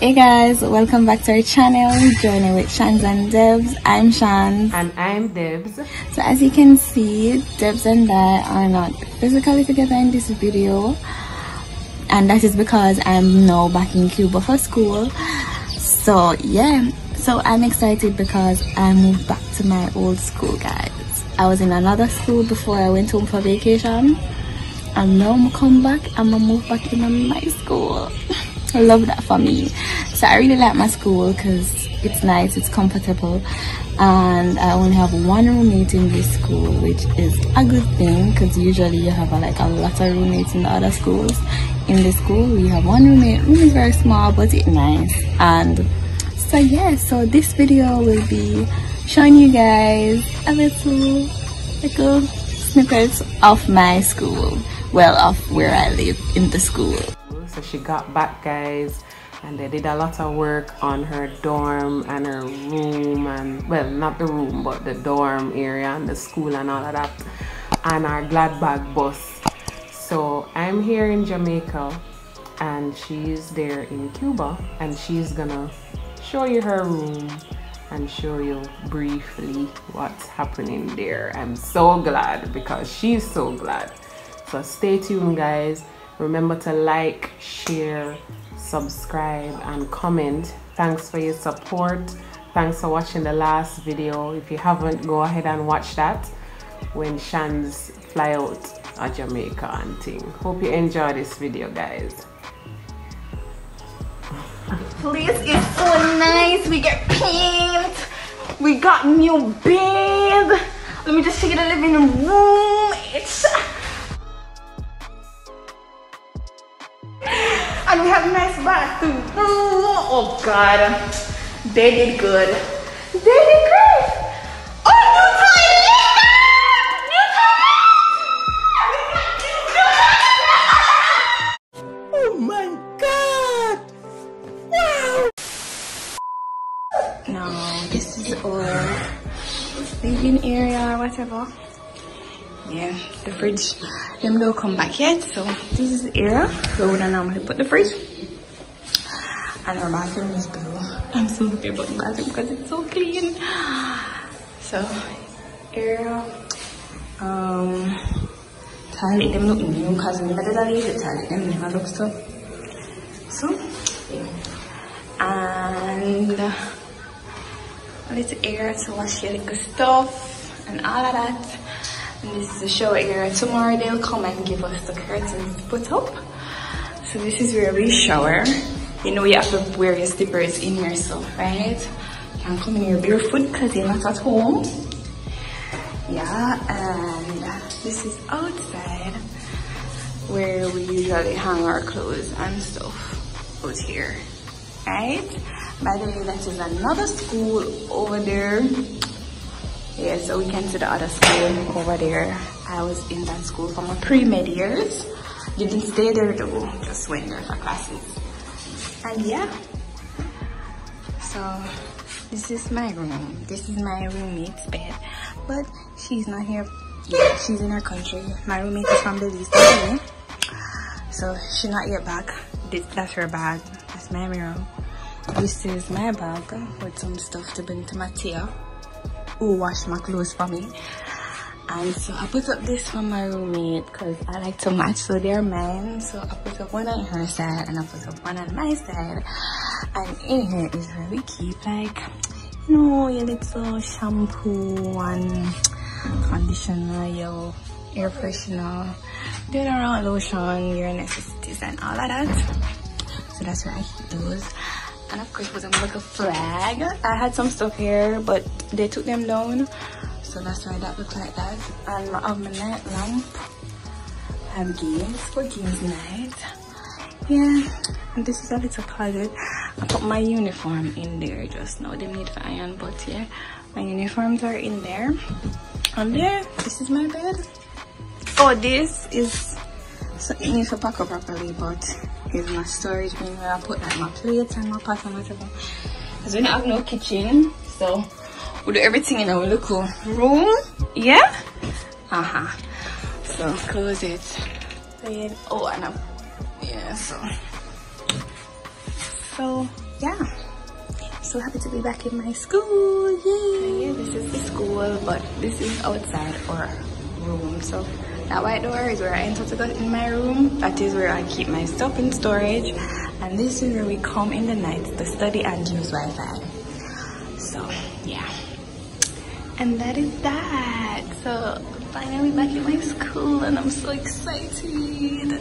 Hey guys, welcome back to our channel, Journey with Shanz and Debz. I'm Shanz. And I'm Debz. So as you can see, Debz and I are not physically together in this video. And that is because I'm now back in Cuba for school. So yeah, so I'm excited because I moved back to my old school guys. I was in another school before I went home for vacation. And now I'm come back, I'm gonna move back in my school. I love that for me. So I really like my school because it's nice, it's comfortable, and I only have one roommate in this school, which is a good thing because usually you have a, like a lot of roommates in the other schools. In this school, we have one roommate. Room is very small, but it's nice. And so yeah, so this video will be showing you guys a little, little snippets of my school. Well, of where I live in the school. So she got back, guys, and they did a lot of work on her dorm and her room, and well, not the room, but the dorm area and the school and all of that, and our glad bag bus. So I'm here in Jamaica, and she's there in Cuba, and she's gonna show you her room and show you briefly what's happening there. I'm so glad because she's so glad. So stay tuned, guys Remember to like, share, subscribe, and comment. Thanks for your support. Thanks for watching the last video. If you haven't, go ahead and watch that when Shanz fly out at Jamaica and thing. Hope you enjoy this video, guys. Place is so nice. We get paint. We got new bed. Let me just to the living room. It's have a nice bathroom. Oh, oh God. They did good. They did great. Oh, new toilet! New toilet! Oh my God! Wow! Now, this is our living area or whatever yeah the fridge. Them don't come back yet so this is the area where we normally put the fridge. And our bathroom is blue i'm so happy about the bathroom because it's so clean. So area um toilet them look new because never leave the toilet them never look so so and uh, a little area to wash your little stuff and all of that is the shower area. Tomorrow they'll come and give us the curtains to put up. So this is where we shower. You know you have to wear your slippers in here so, right? You can't come in your barefoot because you're not at home. Yeah, and this is outside where we usually hang our clothes and stuff out here, right? By the way, that is another school over there yeah so we came to the other school over there. I was in that school for my pre-med years. Didn't stay there though just went there for classes. And yeah so this is my room. This is my roommate's bed. But she's not here. Yet she's in her country. My roommate is from the east so she's not yet back. This, that's her bag. That's my room this is my bag with some stuff to bring to my Mattia who wash my clothes for me. And so I put up this for my roommate because I like to match so they're mine so I put up one on her side and I put up one on my side. And in here is really keep like you know your little shampoo and conditioner your air freshener. Deodorant lotion your necessities and all of that. So that's where I keep those and of course it was a a flag. I had some stuff here but they took them down. So that's why that looks like that. And my night lamp. I have games for games night. Yeah and this is a little closet. I put my uniform in there. Just now they need for iron but yeah my uniforms are in there. And there this is my bed. Oh this is so needs to pack up properly but here's my storage bin where I put like my plates and my pots and whatever because we don't have no kitchen so we do everything in our little room. Yeah? Uh-huh so close it. Then oh and I'm, yeah so. So yeah. So happy to be back in my school. Yay! Yeah, this is the school but this is outside our room so that white door is where i enter to go in my room. That is where i keep my stuff in storage. And this is where we come in the night to study and use wi-fi. So yeah. And that is that. So finally back at my school and i'm so excited